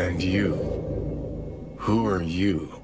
And you. Who are you?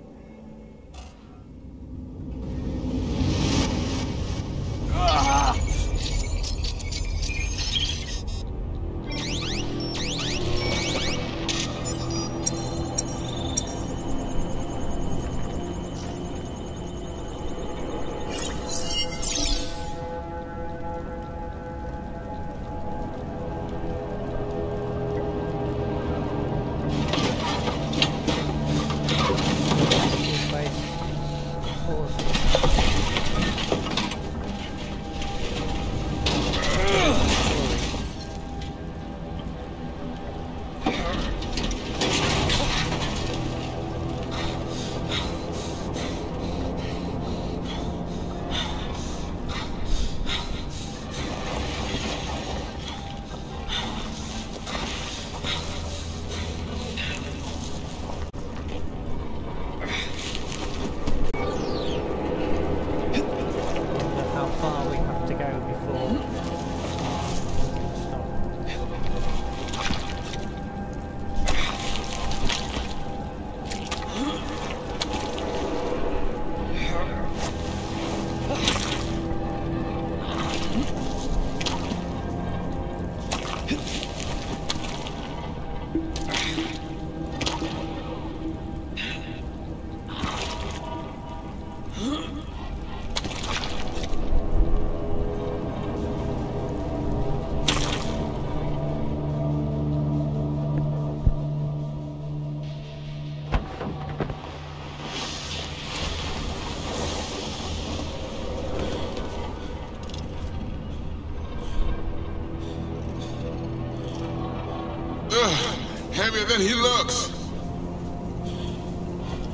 Than he looks.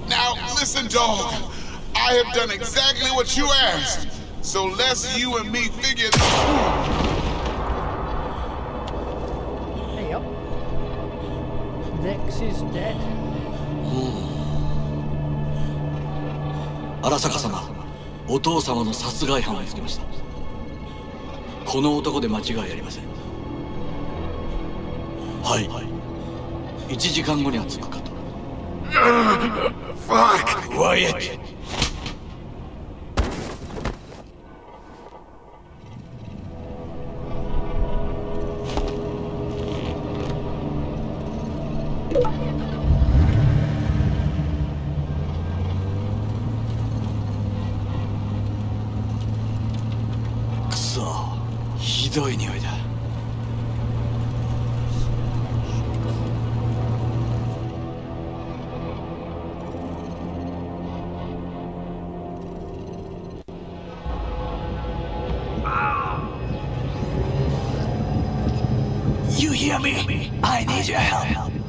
Now, listen, dog. I have done exactly what you asked. So let's you and me figure... Hey up. Nex is dead. 荒坂様お父様の殺害犯を見つけましたこの男で間違いありませんはい1時間後には着くかと me? I need your help.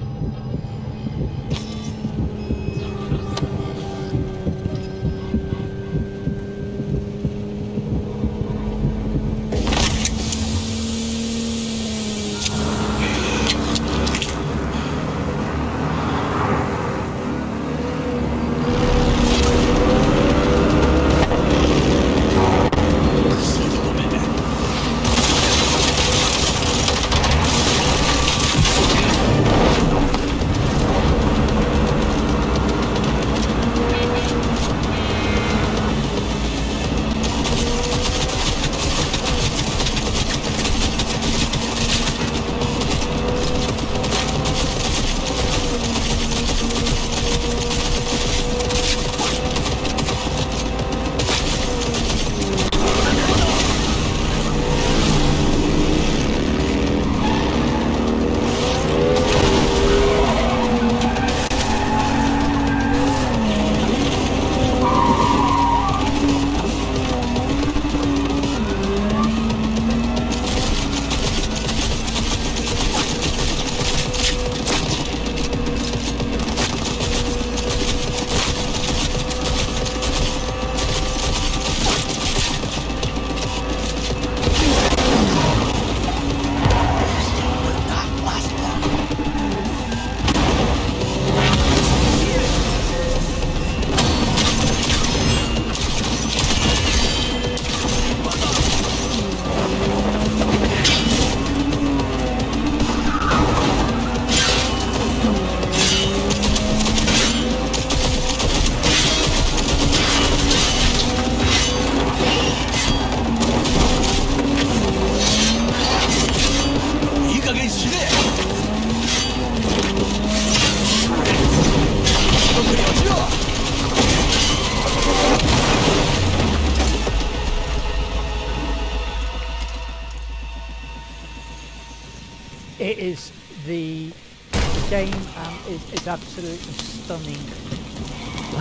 Is, absolutely stunning,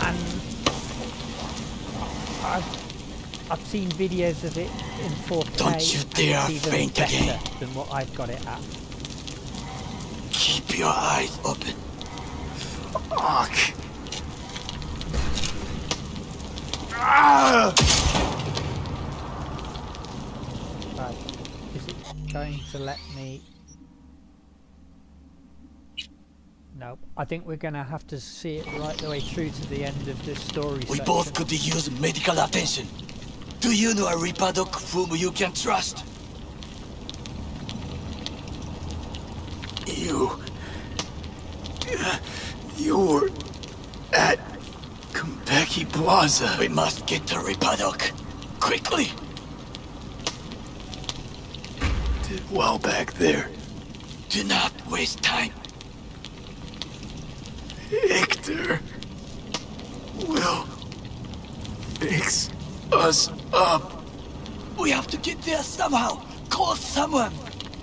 and I've I've seen videos of it in 4K. Don't you dare faint better again. than what I've got it at. Keep your eyes open. Fuck. Ah! Right, is it going to let me? No, I think we're going to have to see it right the way through to the end of this story. We section. both could use medical attention. Do you know a Ripperdoc whom you can trust? You. You were at Konpeki Plaza. We must get to Ripperdoc. Quickly! Did well back there. Do not waste time. Victor will fix us up. We have to get there somehow. Call someone.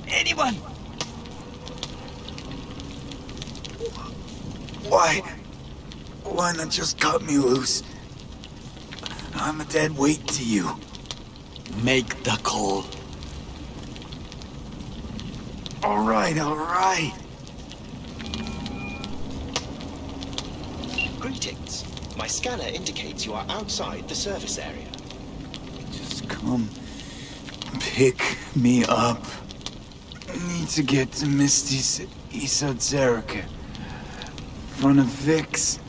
Anyone. Why? Why not just cut me loose? I'm a dead weight to you. Make the call. All right, all right. My scanner indicates you are outside the service area. Just come pick me up. Need to get to Misty's Esoterica. Front of Vic's.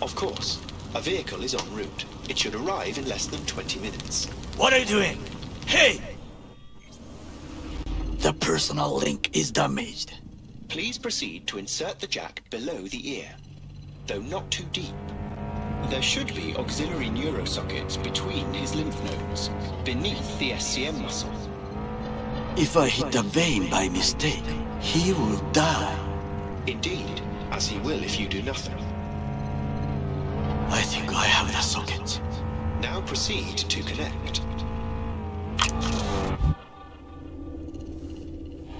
Of course, a vehicle is en route. It should arrive in less than 20 minutes. What are you doing? Hey! The personal link is damaged. Please proceed to insert the jack below the ear, though not too deep. There should be auxiliary neurosockets between his lymph nodes, beneath the SCM muscle. If I hit a vein by mistake, he will die. Indeed, as he will if you do nothing. I think I have the socket. Now proceed to connect.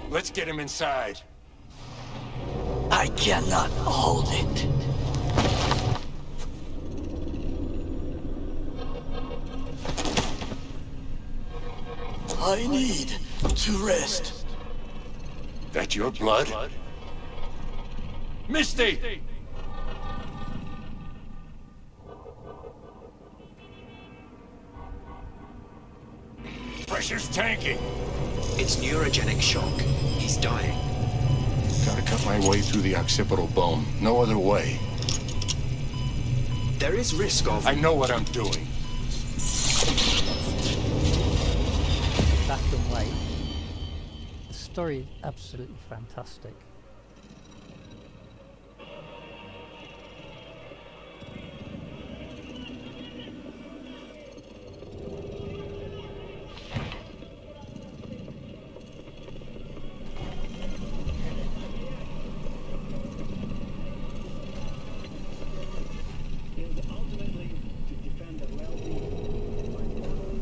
Let's get him inside. I cannot hold it. I need to rest. That your blood? Misty! Pressure's tanking. It's neurogenic shock. He's dying. Gotta cut my way through the occipital bone. No other way. There is risk of... I know what I'm doing. Story is absolutely fantastic. is ultimately to defend the well-being of my family.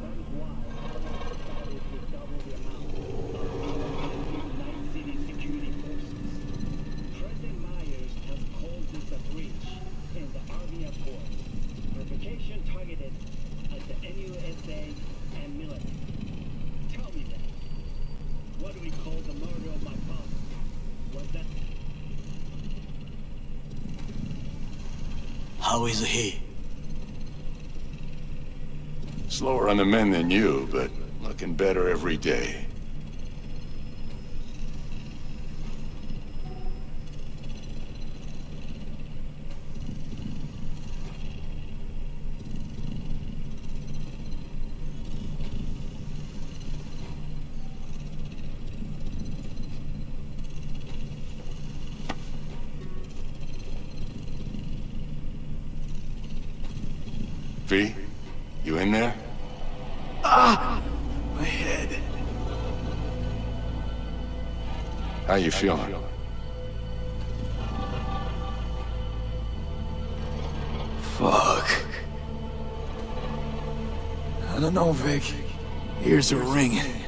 That is why I decided to double the amount of Night City security forces. President Myers has called this a breach in the Army Accord. Provocation targeted at the NUSA and military. Tell me that. What do we call the murder of my father? Was that How is he? Slower on the men than you, but looking better every day. I don't know, Vic. Ears are ringing.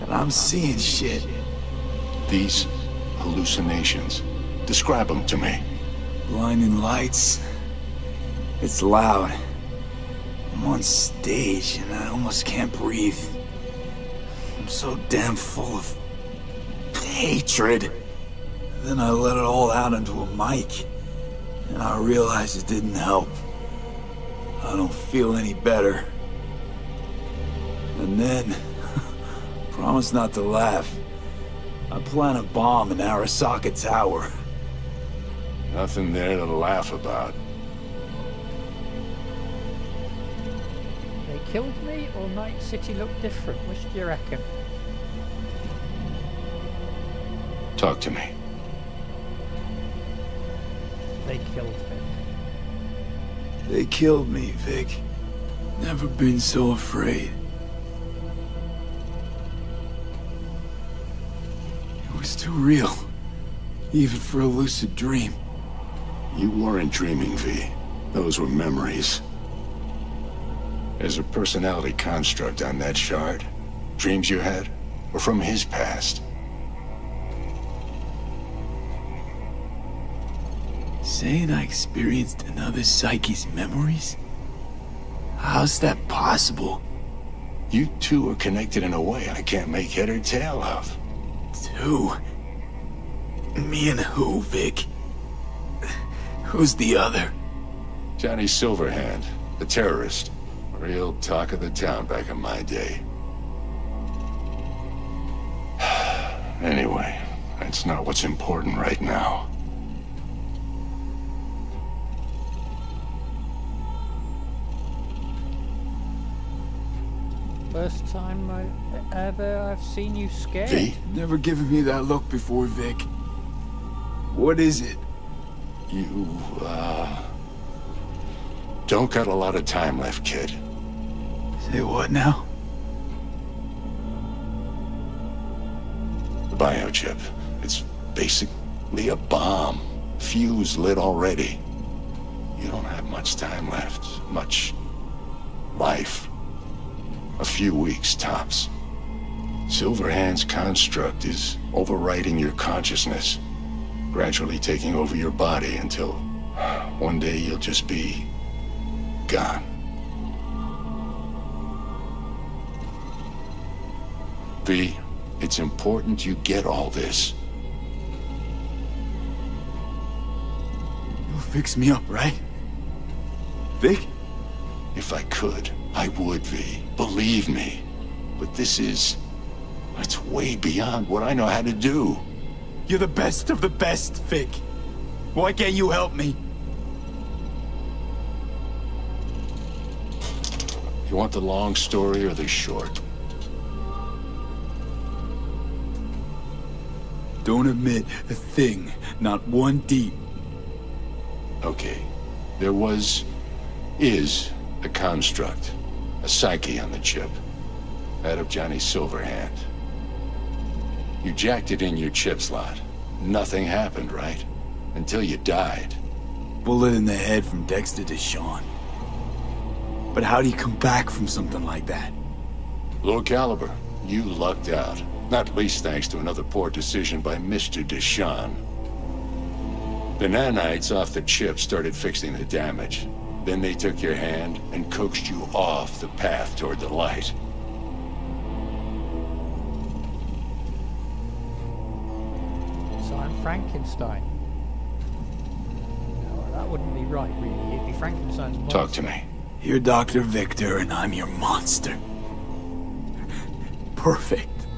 and I'm seeing shit. These hallucinations. Describe them to me. Blinding lights. It's loud. I'm on stage and I almost can't breathe. I'm so damn full of hatred. Then I let it all out into a mic. And I realized it didn't help. I don't feel any better. And then, promise not to laugh. I plant a bomb in Arasaka Tower. Nothing there to laugh about. They killed me or Night City looked different? Which do you reckon? Talk to me. They killed me. They killed me, Vic. Never been so afraid. Was too real. Even for a lucid dream. You weren't dreaming, V. Those were memories. There's a personality construct on that shard. Dreams you had were from his past. Saying I experienced another psyche's memories? How's that possible? You two are connected in a way I can't make head or tail of. Two? Me and who, Vic? Who's the other? Johnny Silverhand, the terrorist. Real talk of the town back in my day. anyway, that's not what's important right now. First time I, ever I've seen you scared. V, Never given me that look before, Vic. What is it? you, uh... Don't got a lot of time left, kid. Say what now? The biochip. It's basically a bomb. Fuse lit already. You don't have much time left. Much... life. A few weeks, tops. Silverhand's construct is overriding your consciousness. Gradually taking over your body until... one day you'll just be... gone. V, it's important you get all this. You'll fix me up, right? Vic? If I could, I would, V. Believe me. But this is... It's way beyond what I know how to do. You're the best of the best, Vic. Why can't you help me? You want the long story or the short? Don't admit a thing, not one deep. Okay. There was... is a construct. A psyche on the chip. That of Johnny Silverhand. You jacked it in your chip slot. Nothing happened, right? Until you died. Bullet in the head from Dexter DeShawn. But how do you come back from something like that? Low caliber. You lucked out. Not least thanks to another poor decision by Mr. DeShawn. The nanites off the chip started fixing the damage. Then they took your hand and coaxed you off the path toward the light. So I'm Frankenstein. No, that wouldn't be right, really. It'd be Frankenstein's monster. Talk to me. You're Dr. Victor, and I'm your monster. Perfect.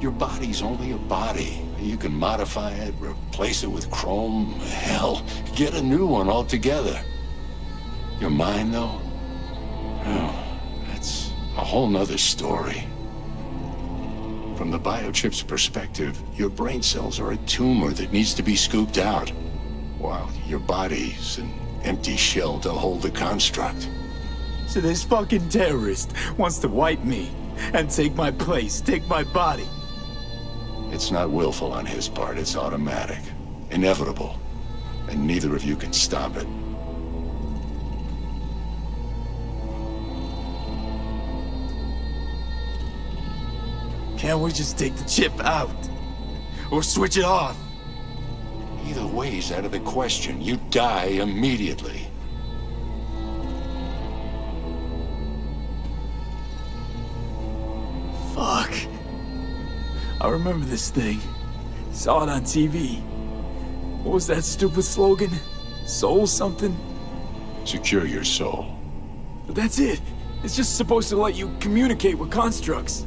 Your body's only a body. You can modify it, replace it with chrome, hell, get a new one altogether. Your mind, though? Oh, that's a whole nother story. From the biochip's perspective, your brain cells are a tumor that needs to be scooped out, while your body's an empty shell to hold the construct. So this fucking terrorist wants to wipe me and take my place, take my body. It's not willful on his part, it's automatic. Inevitable. And neither of you can stop it. Can't we just take the chip out? Or switch it off? Either way's out of the question. You die immediately. Fuck. I remember this thing. Saw it on TV. What was that stupid slogan? Soul something? Secure your soul. But that's it. It's just supposed to let you communicate with constructs.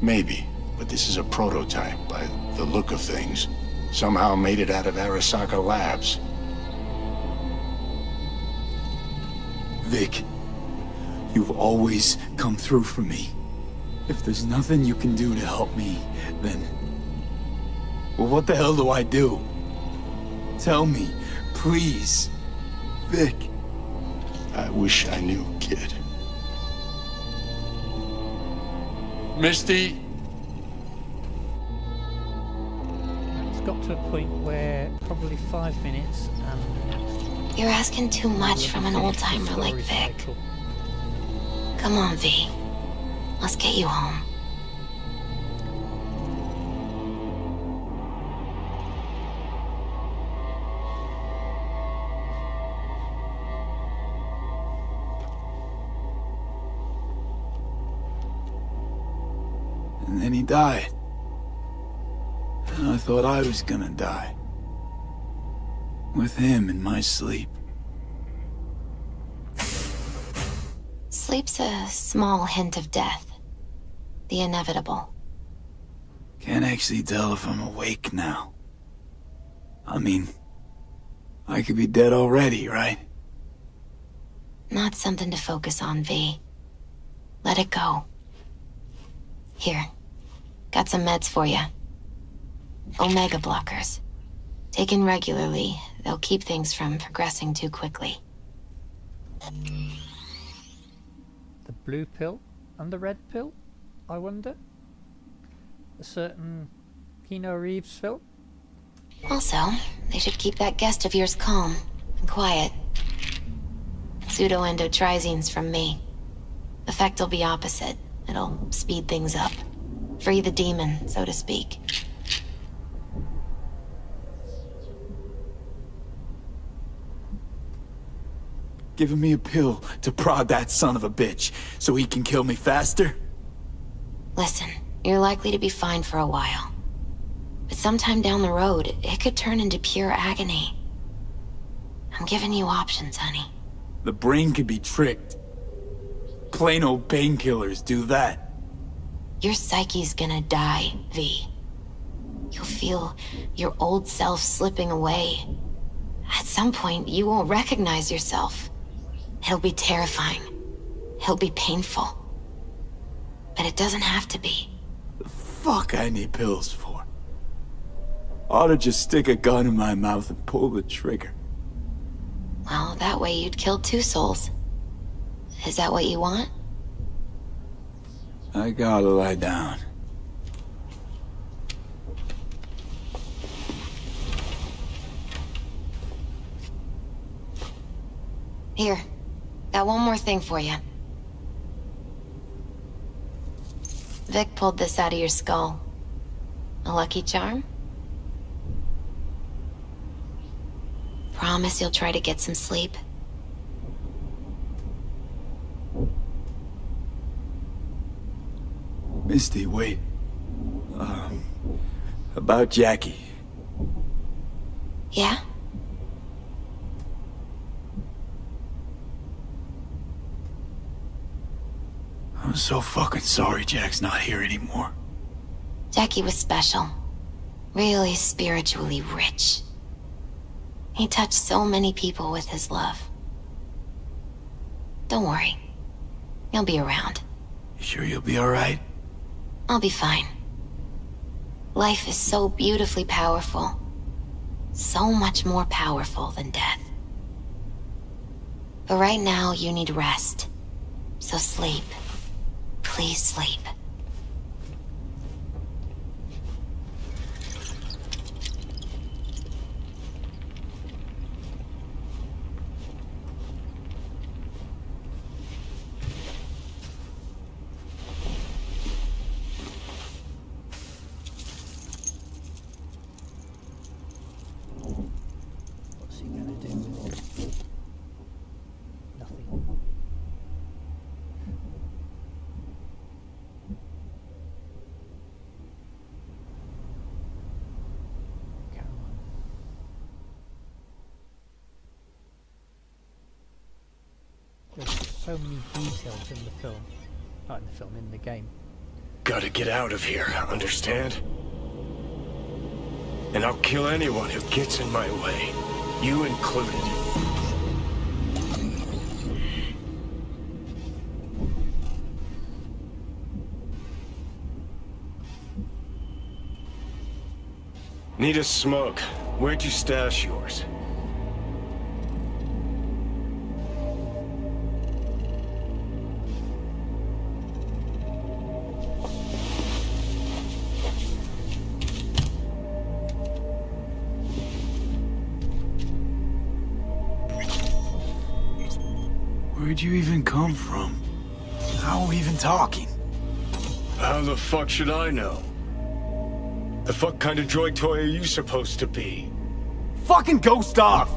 Maybe, but this is a prototype by the look of things. Somehow made it out of Arasaka Labs. Vic, you've always come through for me. If there's nothing you can do to help me, then... Well, what the hell do I do? Tell me, please. Vic. I wish I knew, kid. Misty? It's got to a point where probably five minutes and You're asking too much from an old timer like Vic. cycle. Come on, V. Let's get you home. And then he died. And I thought I was gonna die. With him in my sleep. Sleep's a small hint of death. The inevitable. Can't actually tell if I'm awake now. I mean, I could be dead already, right? Not something to focus on, V. Let it go. Here. Got some meds for you. Omega blockers. Taken regularly, they'll keep things from progressing too quickly. The blue pill and the red pill, I wonder? A certain Keanu Reeves film? Also, they should keep that guest of yours calm and quiet. Pseudoendotrizine's from me. Effect will be opposite. It'll speed things up. Free the demon, so to speak. Giving me a pill to prod that son of a bitch so he can kill me faster? Listen, you're likely to be fine for a while. But sometime down the road, it could turn into pure agony. I'm giving you options, honey. The brain could be tricked. Plain old painkillers do that. Your psyche's gonna die, V. You'll feel your old self slipping away. At some point, you won't recognize yourself. It'll be terrifying. It'll be painful. But it doesn't have to be. The Fuck I need pills for. Ought to just stick a gun in my mouth and pull the trigger. Well, that way you'd kill two souls. Is that what you want? I gotta lie down. Here. Got one more thing for you. Vic pulled this out of your skull. A lucky charm? Promise you'll try to get some sleep. Misty, wait. Um, about Jackie. Yeah? I'm so fucking sorry Jack's not here anymore. Jackie was special. Really spiritually rich. He touched so many people with his love. Don't worry. He'll be around. You sure you'll be alright? I'll be fine. Life is so beautifully powerful. So much more powerful than death. But right now, you need rest. So sleep. Please sleep. So many details in the film. Not in the film, in the game. Gotta get out of here, understand? And I'll kill anyone who gets in my way, you included. Need a smoke. Where'd you stash yours? Where'd you even come from? How are we even talking? How the fuck should I know? The fuck kind of droid toy are you supposed to be? Fucking ghost off!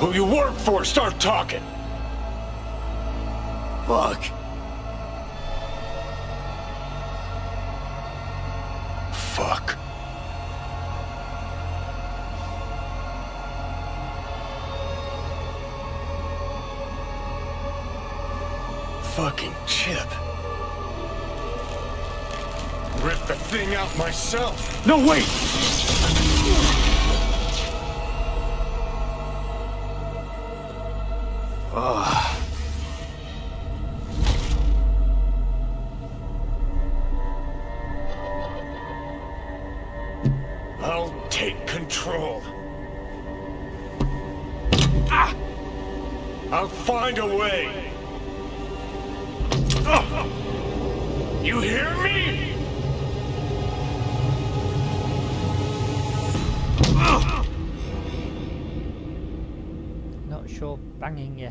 Who you work for, start talking! Fuck. Fuck. Fucking chip. Rip the thing out myself. No, wait!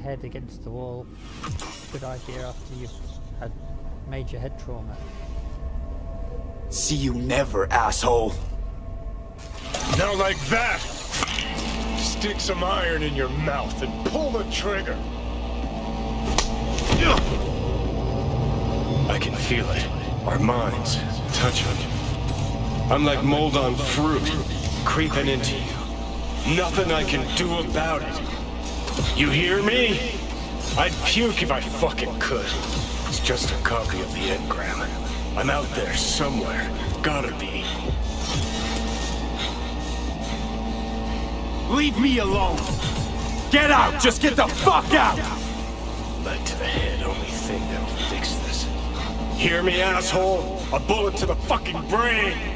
Head against the wall. Good idea after you've had major head trauma. See you never, asshole. Now like that! Stick some iron in your mouth and pull the trigger. I can feel it. Our minds touching. I'm like mold on fruit, creeping into you. Nothing I can do about it. You hear me? I'd puke if I fucking could. It's just a copy of the engram. I'm out there somewhere. Gotta be. Leave me alone! Get out! Just get the fuck out! Lead to the head, only thing that'll fix this. Hear me, asshole? A bullet to the fucking brain!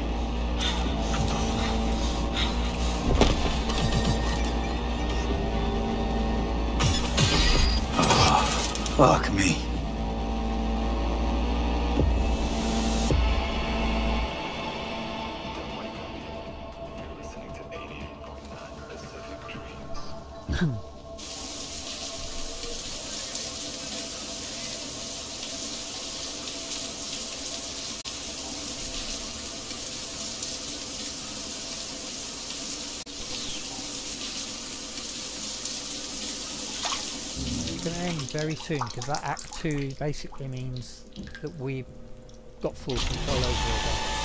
Fuck me. Very soon because that Act 2 basically means that we've got full control over it.